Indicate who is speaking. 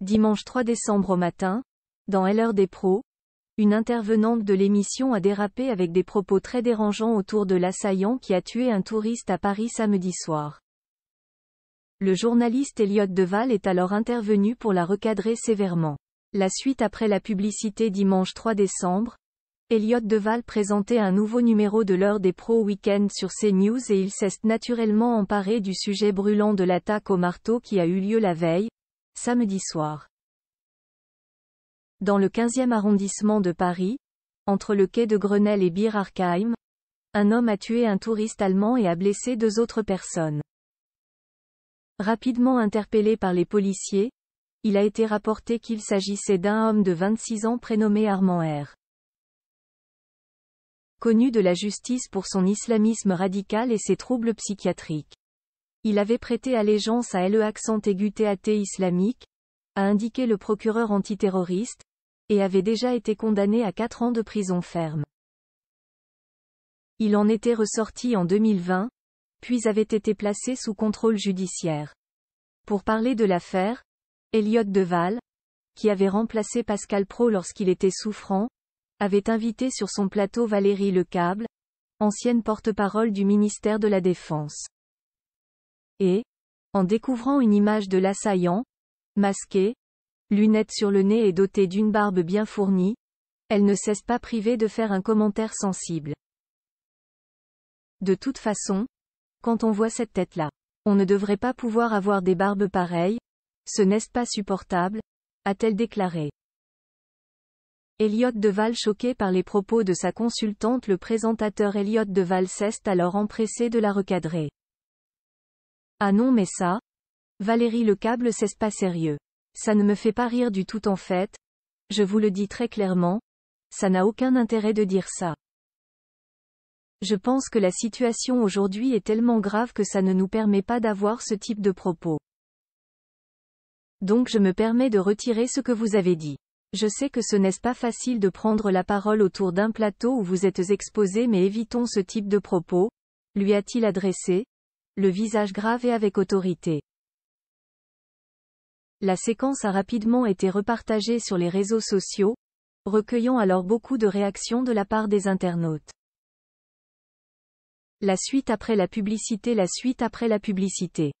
Speaker 1: Dimanche 3 décembre au matin, dans LR des pros, une intervenante de l'émission a dérapé avec des propos très dérangeants autour de l'assaillant qui a tué un touriste à Paris samedi soir. Le journaliste Elliot Deval est alors intervenu pour la recadrer sévèrement. La suite après la publicité dimanche 3 décembre, Elliot Deval présentait un nouveau numéro de l'heure des pros week-end sur CNews et il s'est naturellement emparé du sujet brûlant de l'attaque au marteau qui a eu lieu la veille, samedi soir. Dans le 15e arrondissement de Paris, entre le quai de Grenelle et Bir Arkheim, un homme a tué un touriste allemand et a blessé deux autres personnes. Rapidement interpellé par les policiers, il a été rapporté qu'il s'agissait d'un homme de 26 ans prénommé Armand R. Connu de la justice pour son islamisme radical et ses troubles psychiatriques. Il avait prêté allégeance à LE accent aigu islamique, a indiqué le procureur antiterroriste, et avait déjà été condamné à 4 ans de prison ferme. Il en était ressorti en 2020, puis avait été placé sous contrôle judiciaire. Pour parler de l'affaire, Elliot Deval, qui avait remplacé Pascal Pro lorsqu'il était souffrant, avait invité sur son plateau Valérie Lecable, ancienne porte-parole du ministère de la Défense. Et, en découvrant une image de l'assaillant, masqué, lunettes sur le nez et dotée d'une barbe bien fournie, elle ne cesse pas privée de faire un commentaire sensible. De toute façon, quand on voit cette tête-là, on ne devrait pas pouvoir avoir des barbes pareilles, ce n'est pas supportable, a-t-elle déclaré. Elliot Deval choqué par les propos de sa consultante le présentateur Elliot Deval s'est alors empressé de la recadrer. Ah non mais ça, Valérie Le Câble c'est pas sérieux. Ça ne me fait pas rire du tout en fait, je vous le dis très clairement, ça n'a aucun intérêt de dire ça. Je pense que la situation aujourd'hui est tellement grave que ça ne nous permet pas d'avoir ce type de propos. Donc je me permets de retirer ce que vous avez dit. Je sais que ce n'est pas facile de prendre la parole autour d'un plateau où vous êtes exposé mais évitons ce type de propos, lui a-t-il adressé, le visage grave et avec autorité. La séquence a rapidement été repartagée sur les réseaux sociaux, recueillant alors beaucoup de réactions de la part des internautes. La suite après la publicité La suite après la publicité